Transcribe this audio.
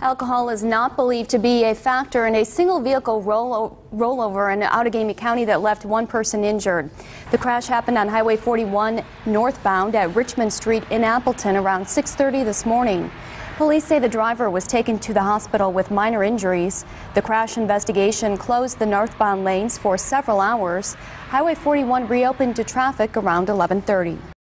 Alcohol is not believed to be a factor in a single vehicle rollo- rollover in Outagamie County that left one person injured. The crash happened on Highway 41 northbound at Richmond Street in Appleton around 6:30 this morning. Police say the driver was taken to the hospital with minor injuries. The crash investigation closed the northbound lanes for several hours. Highway 41 reopened to traffic around 11:30.